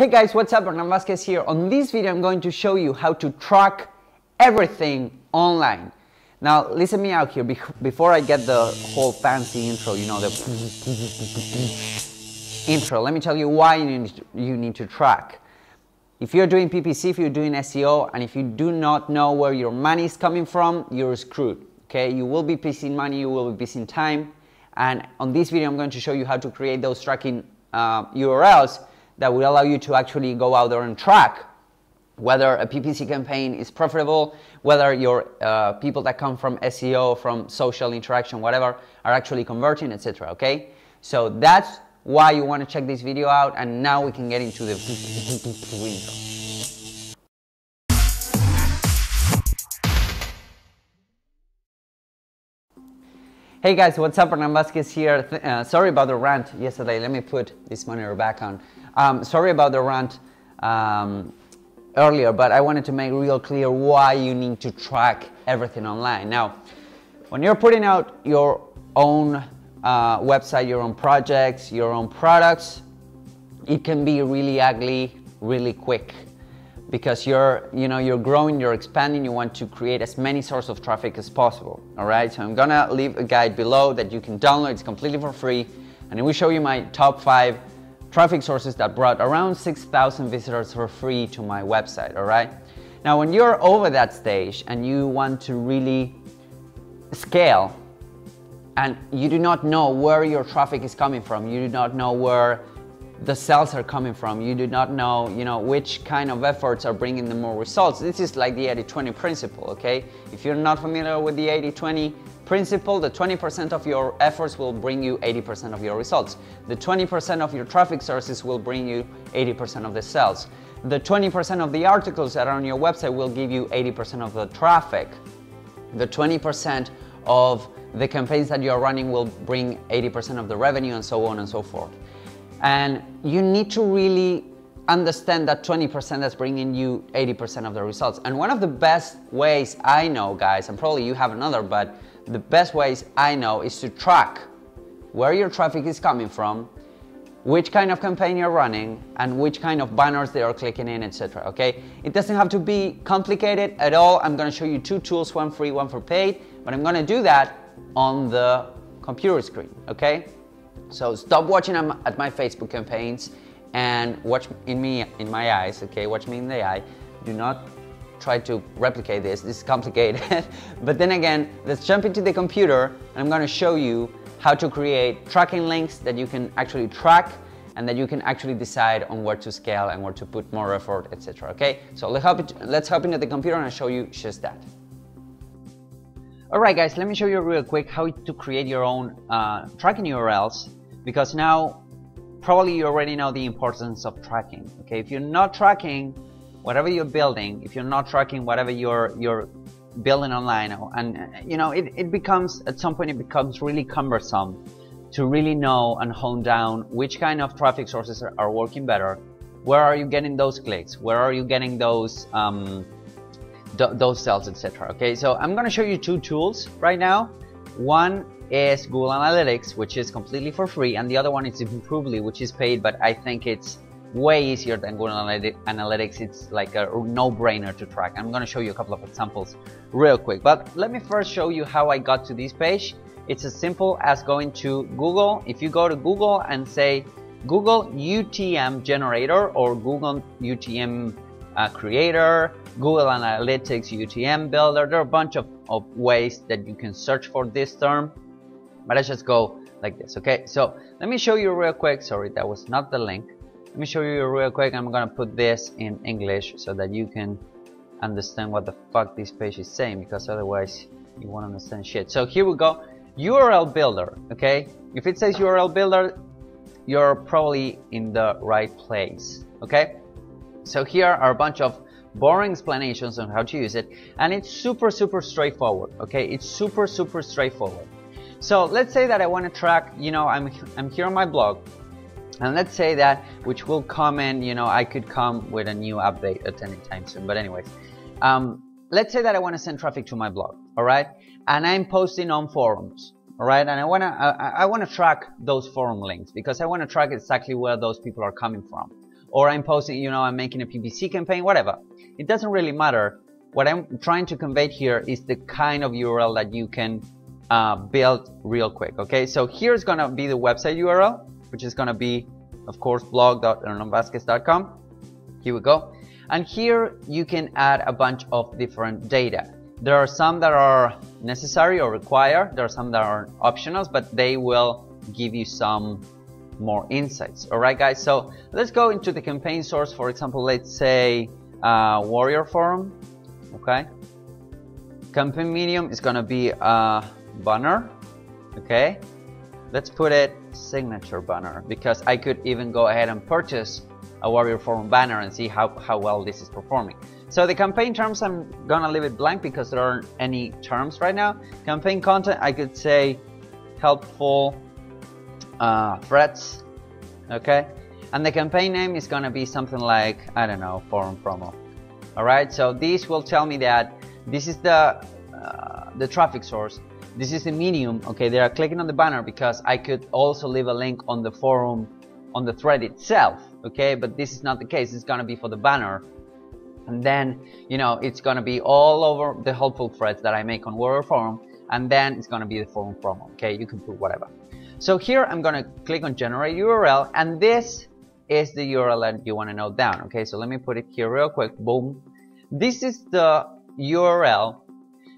Hey guys, what's up? Hernan Vazquez here. On this video, I'm going to show you how to track everything online. Now, listen me out here. Before I get the whole fancy intro, you know, the intro, let me tell you why you need to, track. If you're doing PPC, if you're doing SEO, and if you do not know where your money is coming from, you're screwed. Okay, you will be pissing money, you will be pissing time. And on this video, I'm going to show you how to create those tracking uh, URLs that will allow you to actually go out there and track whether a PPC campaign is profitable, whether your uh, people that come from SEO, from social interaction, whatever, are actually converting, etc. Okay, so that's why you want to check this video out, and now we can get into the intro. Hey guys, what's up? Hernan Vazquez here. Uh, sorry about the rant yesterday. Let me put this monitor back on. Um, sorry about the rant um, earlier, but I wanted to make real clear why you need to track everything online. Now, when you're putting out your own uh, website, your own projects, your own products, it can be really ugly really quick because you're you know you're growing you're expanding you want to create as many sources of traffic as possible all right so i'm gonna leave a guide below that you can download it's completely for free and it will show you my top five traffic sources that brought around 6,000 visitors for free to my website, all right? Now, when you're over that stage and you want to really scale and you do not know where your traffic is coming from, you do not know where the sales are coming from, you do not know, you know, which kind of efforts are bringing the more results. This is like the 80-20 principle, okay? If you're not familiar with the 80-20 principle, the 20% of your efforts will bring you 80% of your results. The 20% of your traffic sources will bring you 80% of the sales. The 20% of the articles that are on your website will give you 80% of the traffic. The 20% of the campaigns that you're running will bring 80% of the revenue and so on and so forth. And you need to really understand that 20% that's bringing you 80% of the results. And one of the best ways I know, guys, and probably you have another, but the best ways I know is to track where your traffic is coming from, which kind of campaign you're running, and which kind of banners they are clicking in, etc. Okay, it doesn't have to be complicated at all. I'm going to show you two tools, one free, one for paid, but I'm going to do that on the computer screen. Okay, so stop watching at my Facebook campaigns and watch in me in my eyes. Okay, watch me in the eye. Do not try to replicate this. This is complicated. but then again, let's jump into the computer and I'm going to show you how to create tracking links that you can actually track and that you can actually decide on where to scale and where to put more effort, etc. Okay, so let's hop, let's hop into the computer and I'll show you just that. Alright guys, let me show you real quick how to create your own uh, tracking URLs because now probably you already know the importance of tracking. Okay, if you're not tracking whatever you're building, if you're not tracking whatever you're you're building online, and you know it, it becomes at some point it becomes really cumbersome to really know and hone down which kind of traffic sources are, are working better. Where are you getting those clicks? Where are you getting those um, th those sales, etc. Okay, so I'm going to show you two tools right now. One is Google Analytics, which is completely for free, and the other one is Improvely, which is paid, but I think it's way easier than Google Analytics. It's like a no-brainer to track. I'm going to show you a couple of examples real quick. But let me first show you how I got to this page. It's as simple as going to Google. If you go to Google and say Google UTM generator or Google UTM uh, creator, Google Analytics UTM builder, there are a bunch of, of ways that you can search for this term. But let's just go like this, okay? So let me show you real quick. Sorry, that was not the link let me show you real quick. I'm gonna put this in English so that you can understand what the fuck this page is saying because otherwise you won't understand shit. So here we go. URL builder okay? If it says URL builder you're probably in the right place okay? So here are a bunch of boring explanations on how to use it and it's super super straightforward okay? It's super super straightforward. So let's say that I want to track you know I'm, I'm here on my blog and let's say that, which will come in, you know, I could come with a new update at any time soon. But anyways, um, let's say that I want to send traffic to my blog, all right? And I'm posting on forums, all right? And I want to, I, I want to track those forum links because I want to track exactly where those people are coming from. or I'm posting, you know, I'm making a PPC campaign, whatever. It doesn't really matter. What I'm trying to convey here is the kind of URL that you can uh, build real quick. Okay, so here's gonna be the website URL, which is gonna be, of course, blog.hernanvazquez.com. Here we go. And here you can add a bunch of different data. There are some that are necessary or required. There are some that are optional, but they will give you some more insights. All right, guys. So let's go into the campaign source. For example, let's say uh, Warrior Forum. Okay. Campaign medium is gonna be a banner. Okay. Let's put it signature banner because I could even go ahead and purchase a Warrior Forum banner and see how, how well this is performing. So the campaign terms, I'm gonna leave it blank because there aren't any terms right now. Campaign content, I could say helpful uh, threats, okay? And the campaign name is gonna be something like, I don't know, forum promo. All right, so this will tell me that this is the, uh, the traffic source. This is the medium, okay? They are clicking on the banner because I could also leave a link on the forum, on the thread itself, okay? But this is not the case, it's gonna be for the banner. And then, you know, it's gonna be all over the helpful threads that I make on Warrior Forum, and then it's gonna be the forum promo, okay? You can put whatever. So here I'm gonna click on generate URL, and this is the URL that you wanna note down, okay? So let me put it here real quick, boom. This is the URL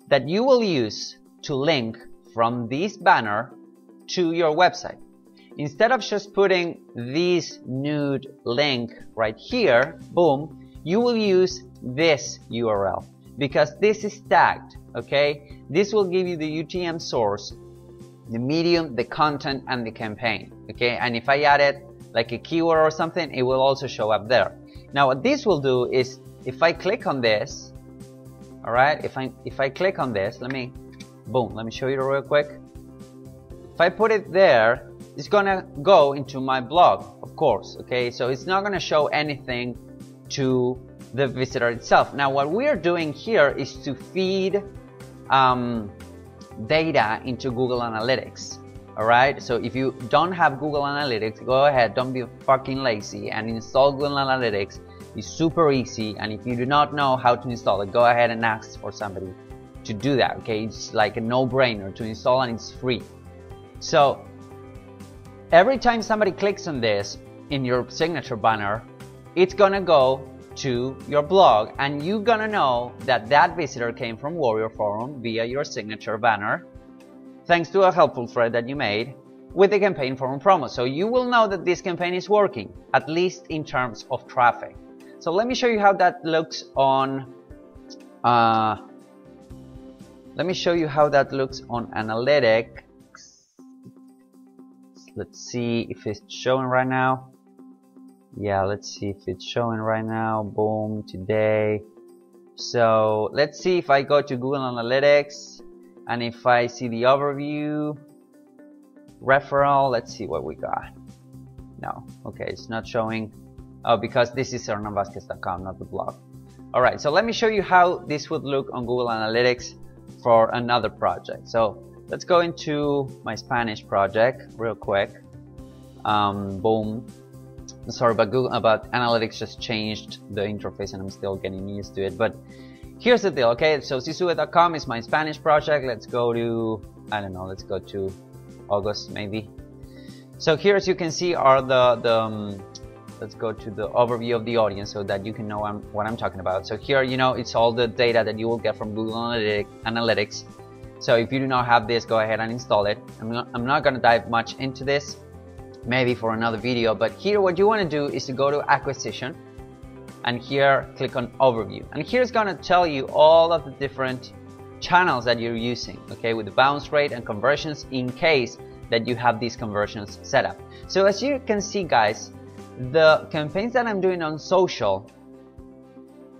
that you will use to link from this banner to your website. Instead of just putting this nude link right here, boom, you will use this URL because this is tagged, okay? This will give you the UTM source, the medium, the content, and the campaign, okay? And if I add it like a keyword or something, it will also show up there. Now what this will do is if I click on this, all right, if I, if I click on this, let me, boom, let me show you real quick. If I put it there, it's gonna go into my blog, of course, okay? So it's not gonna show anything to the visitor itself. Now what we're doing here is to feed um, data into Google Analytics. Alright, so if you don't have Google Analytics, go ahead, don't be fucking lazy and install Google Analytics. It's super easy and if you do not know how to install it, go ahead and ask for somebody to do that, okay? It's like a no-brainer to install and it's free. So every time somebody clicks on this in your signature banner, it's gonna go to your blog and you're gonna know that that visitor came from Warrior Forum via your signature banner thanks to a helpful thread that you made with the campaign forum promo. So you will know that this campaign is working, at least in terms of traffic. So let me show you how that looks on uh, let me show you how that looks on analytics. Let's see if it's showing right now. Yeah let's see if it's showing right now. Boom today. So let's see if I go to Google Analytics and if I see the overview. Referral let's see what we got. No okay it's not showing. Oh because this is hernanvazquez.com not the blog. Alright so let me show you how this would look on Google Analytics for another project. So let's go into my Spanish project real quick. Um, boom. Sorry but Google about analytics just changed the interface and I'm still getting used to it but here's the deal okay? So sisube.com is my Spanish project. Let's go to I don't know let's go to August maybe. So here as you can see are the the um, let's go to the overview of the audience so that you can know I'm, what I'm talking about. So here you know it's all the data that you will get from Google Analytics. So if you do not have this go ahead and install it. I'm not, I'm not gonna dive much into this maybe for another video but here what you want to do is to go to acquisition and here click on overview. And here it's going to tell you all of the different channels that you're using okay with the bounce rate and conversions in case that you have these conversions set up. So as you can see guys the campaigns that I'm doing on social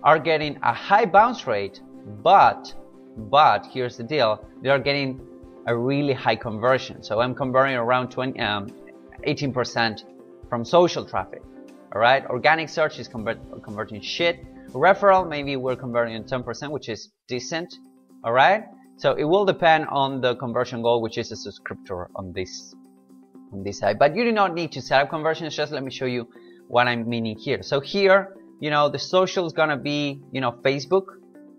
are getting a high bounce rate but but here's the deal they are getting a really high conversion so I'm converting around 20 um, 18% from social traffic. All right, organic search is convert, converting shit. Referral, maybe we're converting 10%, which is decent. All right, so it will depend on the conversion goal, which is a subscriptor on this on this side. But you do not need to set up conversions. Just let me show you what I'm meaning here. So here, you know, the social is gonna be, you know, Facebook,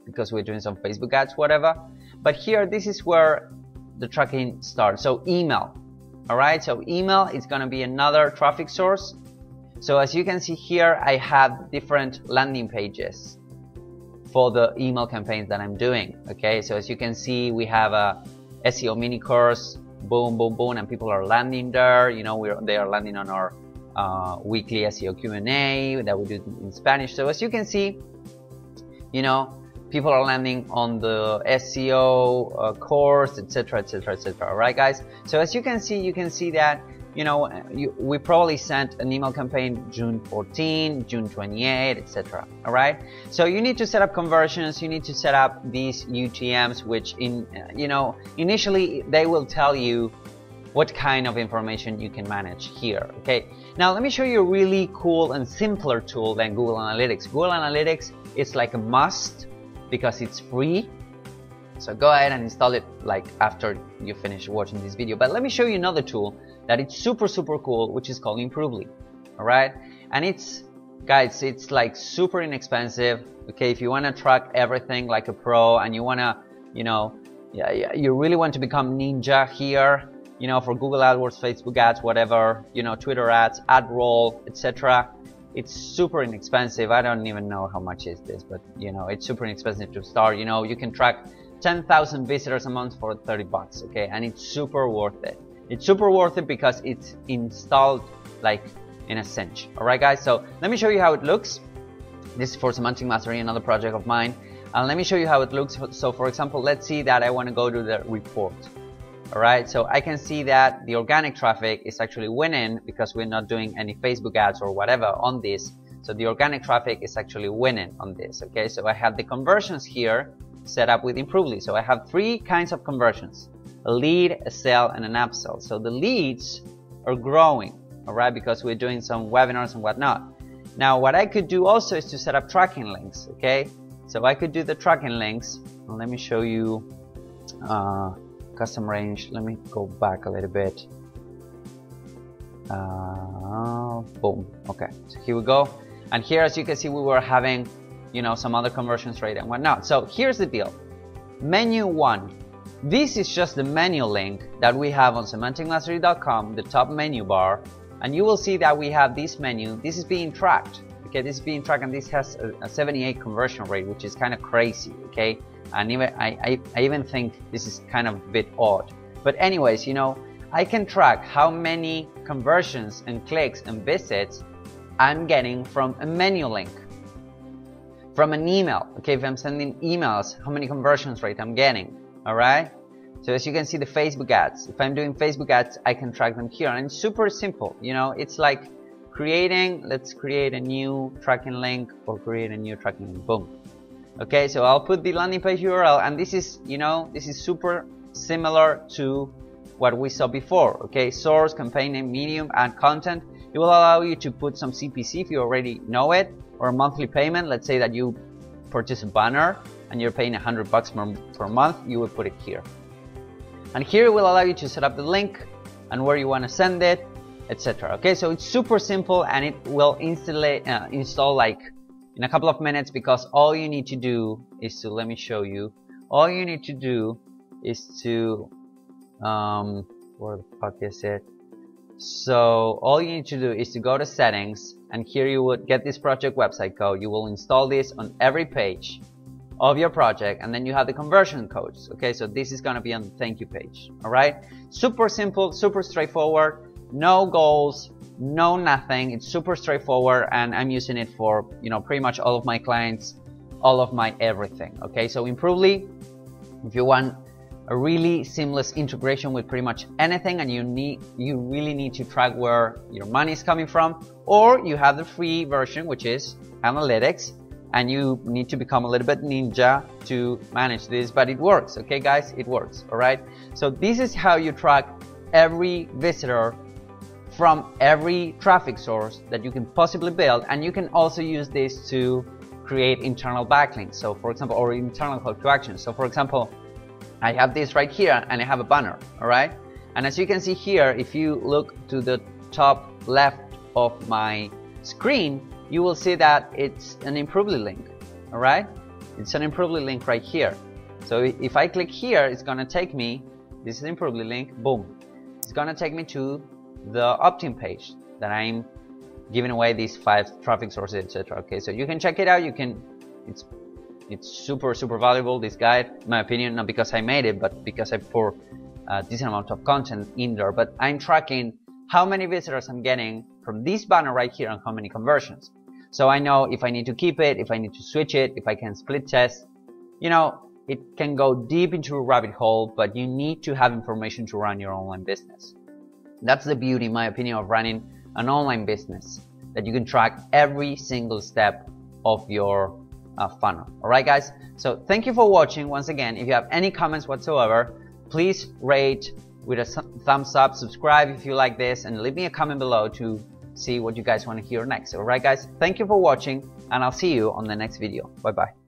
because we're doing some Facebook ads, whatever. But here, this is where the tracking starts. So email, all right? So email is gonna be another traffic source. So as you can see here, I have different landing pages for the email campaigns that I'm doing. Okay, so as you can see, we have a SEO mini course, boom, boom, boom, and people are landing there. You know, we're they are landing on our uh, weekly SEO Q&A that we do in Spanish. So as you can see, you know, people are landing on the SEO uh, course, etc., etc., etc. Right, guys. So as you can see, you can see that you know, you, we probably sent an email campaign June 14, June 28, etc. All right. So you need to set up conversions. You need to set up these UTM's, which in, you know, initially they will tell you what kind of information you can manage here. Okay. Now let me show you a really cool and simpler tool than Google Analytics. Google Analytics is like a must because it's free. So go ahead and install it like after you finish watching this video. But let me show you another tool that it's super super cool which is called Improvely all right and it's guys it's like super inexpensive okay if you want to track everything like a pro and you want to you know yeah, yeah, you really want to become ninja here you know for Google AdWords Facebook ads whatever you know Twitter ads AdRoll etc it's super inexpensive I don't even know how much is this but you know it's super inexpensive to start you know you can track 10,000 visitors a month for 30 bucks okay and it's super worth it it's super worth it because it's installed like in a cinch. Alright guys, so let me show you how it looks. This is for Semantic Mastery, another project of mine. And let me show you how it looks. So for example, let's see that I want to go to the report. Alright, so I can see that the organic traffic is actually winning because we're not doing any Facebook ads or whatever on this. So the organic traffic is actually winning on this. Okay, so I have the conversions here set up with Improvely. So I have three kinds of conversions a lead, a sale, and an upsell. So the leads are growing, all right, because we're doing some webinars and whatnot. Now, what I could do also is to set up tracking links, okay? So I could do the tracking links. Let me show you uh, custom range. Let me go back a little bit. Uh, boom. Okay, so here we go. And here, as you can see, we were having, you know, some other conversions rate and whatnot. So here's the deal. Menu one, this is just the menu link that we have on semanticmastery.com, the top menu bar, and you will see that we have this menu. This is being tracked. Okay, this is being tracked, and this has a, a 78 conversion rate, which is kind of crazy. Okay, and even I, I, I even think this is kind of a bit odd. But anyways, you know, I can track how many conversions and clicks and visits I'm getting from a menu link. From an email. Okay, if I'm sending emails, how many conversions rate I'm getting? All right? So as you can see the Facebook ads. If I'm doing Facebook ads I can track them here. And it's super simple. You know it's like creating let's create a new tracking link or create a new tracking link. Boom okay so I'll put the landing page URL and this is you know this is super similar to what we saw before okay source campaign name medium and content it will allow you to put some CPC if you already know it or a monthly payment let's say that you purchase a banner and you're paying 100 bucks per, per month, you would put it here. And here it will allow you to set up the link and where you want to send it, etc. Okay, so it's super simple and it will install, uh, install like in a couple of minutes because all you need to do is to, let me show you, all you need to do is to, um, where the fuck is it? So all you need to do is to go to settings and here you would get this project website code. You will install this on every page of your project and then you have the conversion codes. Okay so this is going to be on the thank you page. All right? Super simple super straightforward. No goals no nothing. It's super straightforward and i'm using it for you know pretty much all of my clients all of my everything okay? So improvely if you want a really seamless integration with pretty much anything and you need you really need to track where your money is coming from or you have the free version which is analytics and you need to become a little bit ninja to manage this but it works okay guys? It works all right? So this is how you track every visitor from every traffic source that you can possibly build and you can also use this to create internal backlinks so for example or internal call to action so for example I have this right here and I have a banner all right and as you can see here if you look to the top left of my screen, you will see that it's an Improvely link, all right? It's an Improvely link right here. So if I click here, it's gonna take me, this is Improvely link, boom. It's gonna take me to the opt-in page that I'm giving away these five traffic sources, etc. Okay, so you can check it out. You can, it's it's super super valuable. This guide, in my opinion, not because I made it, but because I pour a decent amount of content in there. But I'm tracking how many visitors I'm getting from this banner right here and how many conversions. So I know if I need to keep it, if I need to switch it, if I can split test. You know, it can go deep into a rabbit hole, but you need to have information to run your online business. That's the beauty, in my opinion, of running an online business that you can track every single step of your uh, funnel. All right, guys. So thank you for watching. Once again, if you have any comments whatsoever, please rate with a thumbs up, subscribe if you like this, and leave me a comment below to see what you guys want to hear next. All right, guys. Thank you for watching, and I'll see you on the next video. Bye bye.